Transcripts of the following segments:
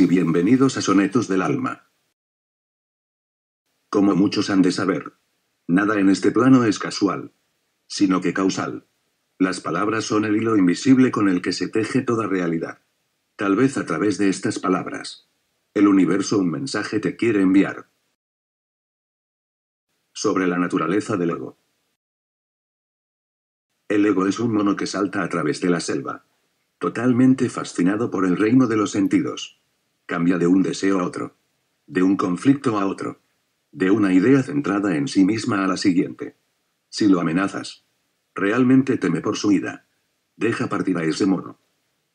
y bienvenidos a Sonetos del Alma. Como muchos han de saber, nada en este plano es casual, sino que causal. Las palabras son el hilo invisible con el que se teje toda realidad. Tal vez a través de estas palabras, el universo un mensaje te quiere enviar. Sobre la naturaleza del ego. El ego es un mono que salta a través de la selva. Totalmente fascinado por el reino de los sentidos. Cambia de un deseo a otro. De un conflicto a otro. De una idea centrada en sí misma a la siguiente. Si lo amenazas, realmente teme por su vida. Deja partir a ese mono.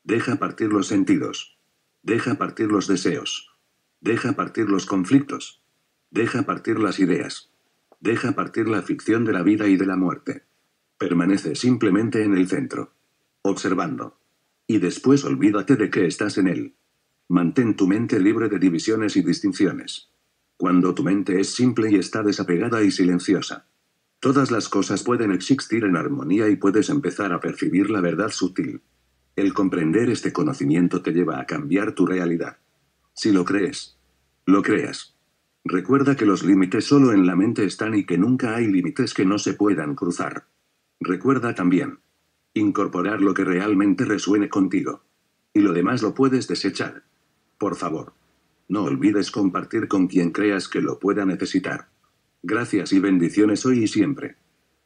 Deja partir los sentidos. Deja partir los deseos. Deja partir los conflictos. Deja partir las ideas. Deja partir la ficción de la vida y de la muerte. Permanece simplemente en el centro. Observando. Y después olvídate de que estás en él. Mantén tu mente libre de divisiones y distinciones. Cuando tu mente es simple y está desapegada y silenciosa. Todas las cosas pueden existir en armonía y puedes empezar a percibir la verdad sutil. El comprender este conocimiento te lleva a cambiar tu realidad. Si lo crees, lo creas. Recuerda que los límites solo en la mente están y que nunca hay límites que no se puedan cruzar. Recuerda también. Incorporar lo que realmente resuene contigo. Y lo demás lo puedes desechar. Por favor. No olvides compartir con quien creas que lo pueda necesitar. Gracias y bendiciones hoy y siempre.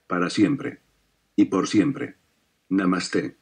Para siempre. Y por siempre. Namaste.